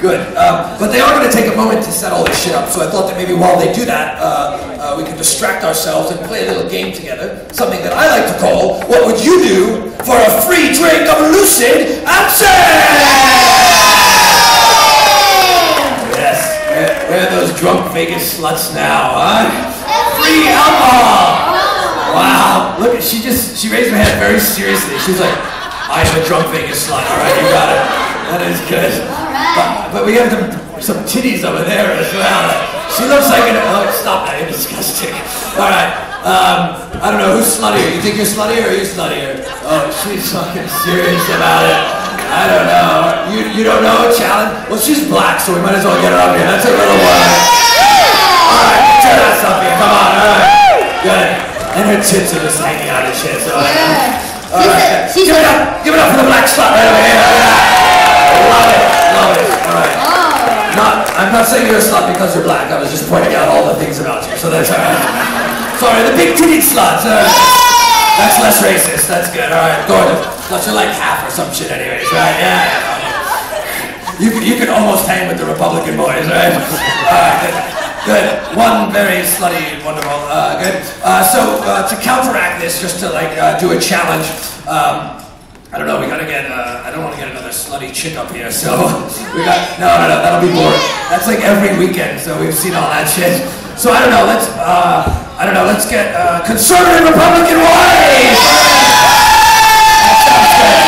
Good. Um, but they are going to take a moment to set all this shit up, so I thought that maybe while they do that, uh, uh, we could distract ourselves and play a little game together. Something that I like to call, What Would You Do for a Free Drink of Lucid Absinthe? Yes. Where, where are those drunk Vegas sluts now, huh? Free alcohol! Wow, look, she just, she raised her hand very seriously. She's like, I'm a drunk Vegas slut, all right, you got it. That is good. But, but we have some, some titties over there as well. She looks like an, oh, stop that, you're disgusting. All right, um, I don't know, who's sluttier? You think you're sluttier or you sluttier? Oh, she's fucking serious about it. I don't know. You, you don't know, challenge? Well, she's black, so we might as well get her up here. That's a little one. All right, turn that stuff here, come on, all right. Good. And her tits are just hanging out and shit, so. Yeah. All right. She's Give it up. Give it up for the black slut right over here. Love it. Love it. All right. Not, I'm not saying you're a slut because you're black. I was just pointing out all the things about you. So that's all right. Sorry, the big titty sluts. Uh, that's less racist. That's good. All right. Sluts are like half or some shit anyways, right? Yeah. You, you can almost hang with the Republican boys, right? All right, good. Good. One very slutty, wonderful. Uh, good. Uh, so uh, to counteract this, just to like uh, do a challenge. Um, I don't know. We gotta get. Uh, I don't want to get another slutty chick up here. So we got. No, no, no. That'll be boring. That's like every weekend. So we've seen all that shit. So I don't know. Let's. Uh, I don't know. Let's get uh, conservative Republican wives. That sounds good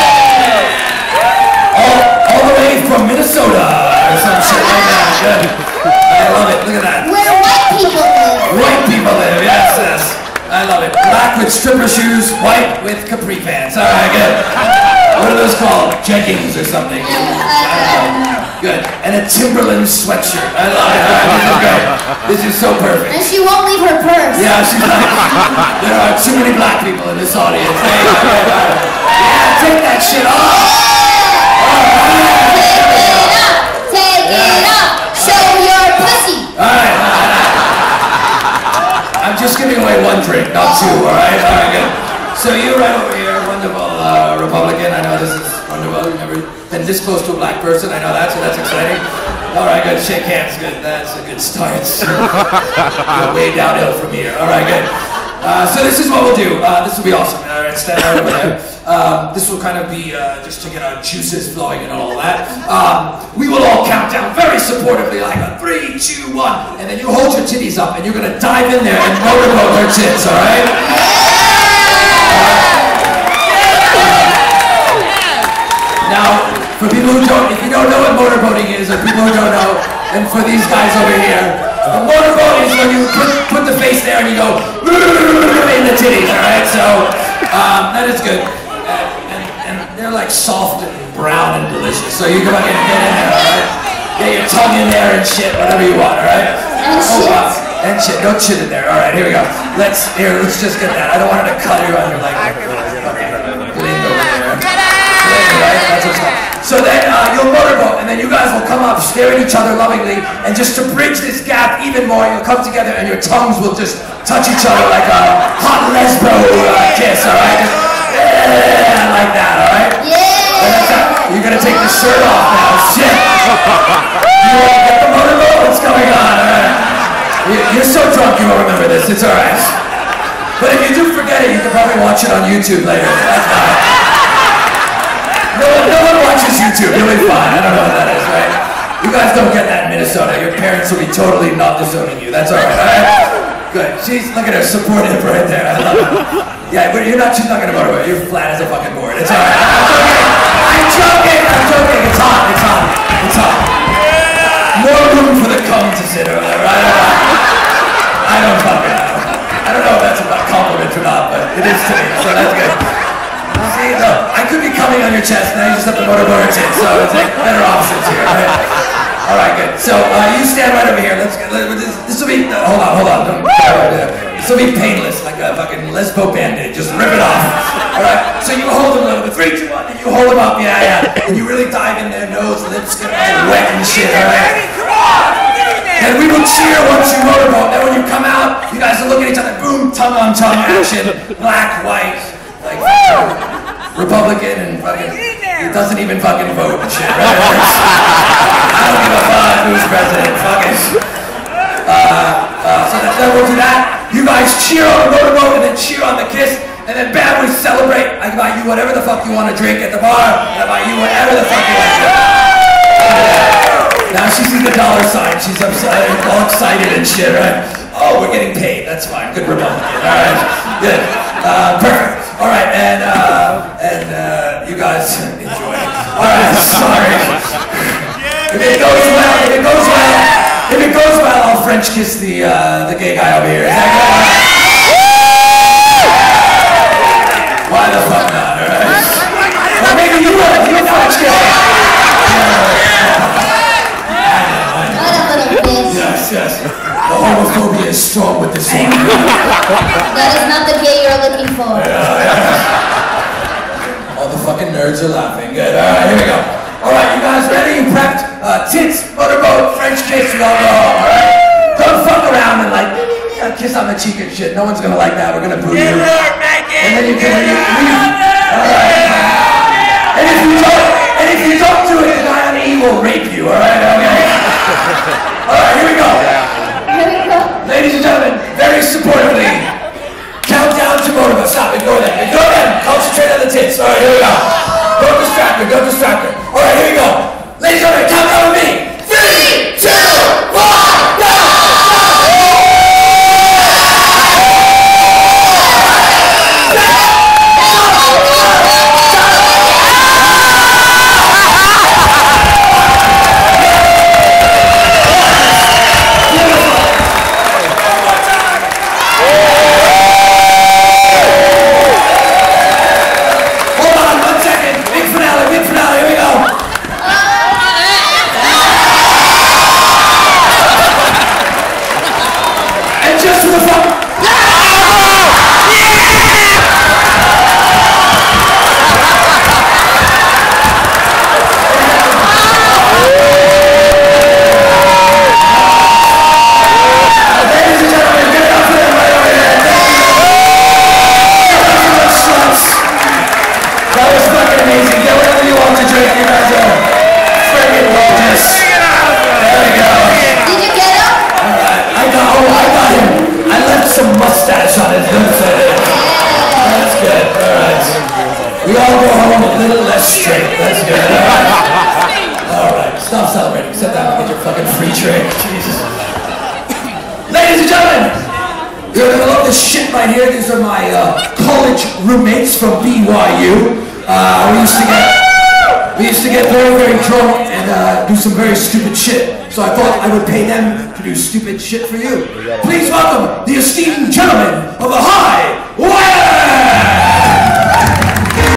all, all the way from Minnesota or some shit like that. Good. I love it. Look at that. Where white people live. White I love it. Black with stripper shoes, white with capri pants. All right, good. What are those called? Jeggings or something? I don't know. Good. And a Timberland sweatshirt. I love it. Right, this is. This is so perfect. And she won't leave her purse. Yeah, she's like, there are too many black people in this audience. Hey, yeah, take that shit off. Take it up. Take it up. Show your pussy. Alright, I'm just giving away one drink, not two, alright? Alright, good. So you right over here, wonderful uh, Republican. I know this is wonderful. You've never been this close to a black person. I know that, so that's exciting. Alright, good. Shake hands. Good. That's a good start. You're way downhill from here. Alright, good. Uh, so this is what we'll do. Uh, this will be awesome. Alright, stand right over there. Um, this will kind of be uh, just to get our juices flowing and all that. Um, we will all count down very supportively, like a three, two, one, and then you hold your titties up and you're gonna dive in there and motorboat her tits. All right? Now, for people who don't, if you don't know what motorboating is, or people who don't know, and for these guys over here, a motorboat is when you put, put the face there and you go in the titties, all right? So um, that is good, and, and, and they're like soft and brown and delicious. So you go ahead and get in there, all right? Get your tongue in there and shit, whatever you want, all right? And Oh, shit. wow. And shit, don't shit in there. All right, here we go. Let's here. Let's just get that. I don't want her to cut you on your like. Blink over there. Blink, right? That's what's called. So then uh, you'll motorboat, and then you guys will come up, stare at each other lovingly, and just to bridge this gap even more, you'll come together, and your tongues will just touch each other like a hot lesbo uh, kiss. All right, just, yeah, like that. All right. Yeah. You're gonna take the shirt off now. Shit. You to get the motorboat? What's going on? All right. You- You're so drunk you won't remember this. It's all right. But if you do forget it, you can probably watch it on YouTube later. No one, no one watches YouTube. You'll be fine. I don't know what that is, right? You guys don't get that in Minnesota. Your parents will be totally not disowning you. That's all right. All right? Good. She's look at her supportive right there. I love it. Yeah, but you're not. She's not gonna motivate. You're flat as a fucking board. It's all right. I'm joking. I'm joking. It's hot. It's hot. It's hot. More room for the cum to sit over there. I don't know. I don't know. I don't know if that's a compliment or not, but it is to me, so that's good. See, no, I could be coming on your chest, now you just have to motorboat her tits, so it's like better options here. All right, good. So uh, you stand right over here. Let's get. Let, this, will be. Hold on, hold on. Don't, this will be painless, like a fucking lesbo band-aid. Just rip it off. All right. So you hold them a little bit. Three, two, one, and you hold them up. Yeah, yeah. And you really dive in there, nose, lips, get all wet and shit. All right. And we will cheer once you motorboat. Then when you come out, you guys will look at each other. Boom, tongue on tongue action. Black, white, like Republican and fucking. He doesn't even fucking vote and shit. Right? I don't so that, then we'll do that. You guys cheer on the motorboat and then cheer on the kiss. And then bam, we celebrate. I can buy you whatever the fuck you want to drink at the bar. And I buy you whatever the fuck you want to drink. Now she sees the dollar sign. She's all excited and shit, right? Oh, we're getting paid. That's fine. Good Republican. All right. Good. Uh, French kiss the uh, the gay guy over here. Is that good? Why the fuck not? All right. Well, maybe you will. You French kiss. What a little bitch. Yes, yes. The homophobia is strong with this one. That is not the gay you're looking for. All the fucking nerds are laughing. Good. All right, here we go. All right, you guys ready? You prepped? Uh, tits, motorboat, French kiss, go. All right. Don't fuck around and like uh, kiss on the cheek and shit. No one's gonna like that. We're gonna boo you. And then you can leave. leave. All right. And if you don't, and if you don't do it, the guy on E will rape you. All right. Okay. All right. Here we go. Here we go. Ladies and gentlemen, very supportively, countdown to motorboat. Stop, ignore them. Ignore them. Concentrate on the tits. All right, here we go. Don't distract her. Don't distract her. We all go home a little less straight. That's good. All right, all right. stop celebrating. Sit down and get your fucking free drink. Jesus. Ladies and gentlemen, you're gonna love this shit right here. These are my uh, college roommates from BYU. Uh, we used to get we used to get very very drunk and uh, do some very stupid shit. So I thought I would pay them to do stupid shit for you. Please welcome the esteemed gentlemen of the High